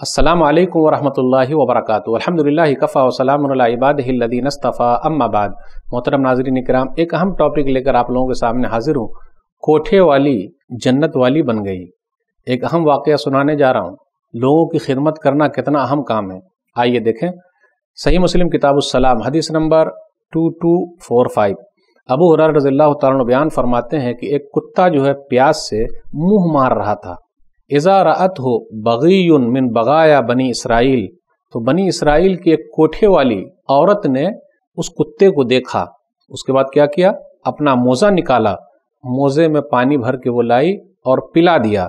السلام علیکم ورحمۃ اللہ وبرکاتہ۔ الحمد للہ کفا وسلام العباد الدین اصطفیٰ، اما بعد۔ محترم ناظرین اکرام ایک اہم ٹاپک لے کر آپ لوگوں کے سامنے حاضر ہوں، کوٹھے والی جنت والی بن گئی۔ ایک اہم واقعہ سنانے جا رہا ہوں۔ لوگوں کی خدمت کرنا کتنا اہم کام ہے۔ آئیے دیکھیں۔ صحیح مسلم کتاب السلام، حدیث number two two four five ابو حرار رضی اللہ تعالیٰ بیان فرماتے ہیں کہ ایک کتا جو ہے پیاس سے منہ مار رہا تھا۔ رأت ہو بغی من بغایا بنی اسرائیل تو بنی اسرائیل کی ایک کوٹھے والی عورت نے اس کتے کو دیکھا۔ اس کے بعد کیا کیا؟ اپنا موزہ نکالا۔ موزے میں پانی بھر کے وہ لائی اور پلا دیا۔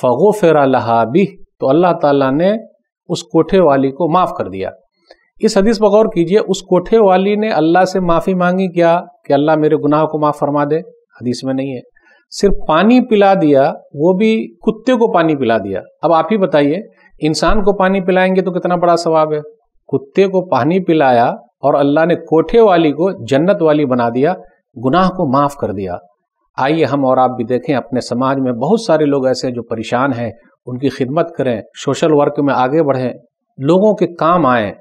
فغو فیرا بھی تو اللہ تعالیٰ نے اس کوٹھے والی کو معاف کر دیا۔ اس حدیث پر غور کیجیے، اس کوٹھے والی نے اللہ سے معافی مانگی کیا کہ اللہ میرے گناہ کو معاف فرما دے؟ حدیث میں نہیں ہے۔ صرف پانی پلا دیا، وہ بھی کتے کو پانی پلا دیا۔ اب آپ ہی بتائیے، انسان کو پانی پلائیں گے تو کتنا بڑا ثواب ہے؟ کتے کو پانی پلایا اور اللہ نے کوٹھے والی کو جنت والی بنا دیا، گناہ کو معاف کر دیا۔ آئیے ہم اور آپ بھی دیکھیں، اپنے سماج میں بہت سارے لوگ ایسے ہیں جو پریشان ہیں، ان کی خدمت کریں، سوشل ورک میں آگے بڑھیں، لوگوں کے کام آئیں۔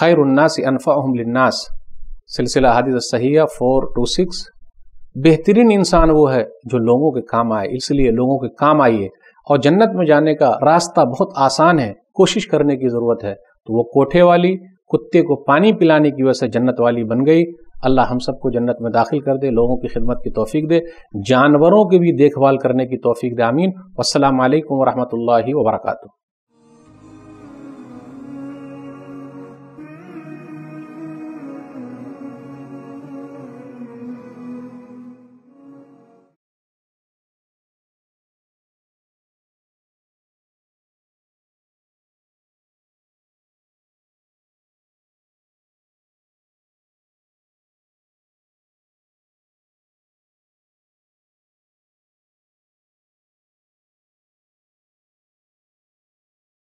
خیر الناس انفعهم للناس۔ سلسلہ حدیث صحیح فور ٹو سکس بہترین انسان وہ ہے جو لوگوں کے کام آئے، اس لیے لوگوں کے کام آئیے۔ اور جنت میں جانے کا راستہ بہت آسان ہے، کوشش کرنے کی ضرورت ہے۔ تو وہ کوٹھے والی، کتے کو پانی پلانے کی وجہ سے جنت والی بن گئی۔ اللہ ہم سب کو جنت میں داخل کر دے، لوگوں کی خدمت کی توفیق دے، جانوروں کی بھی دیکھ بھال کرنے کی توفیق دے، آمین۔ والسلام علیکم ورحمۃ اللہ وبرکاتہ۔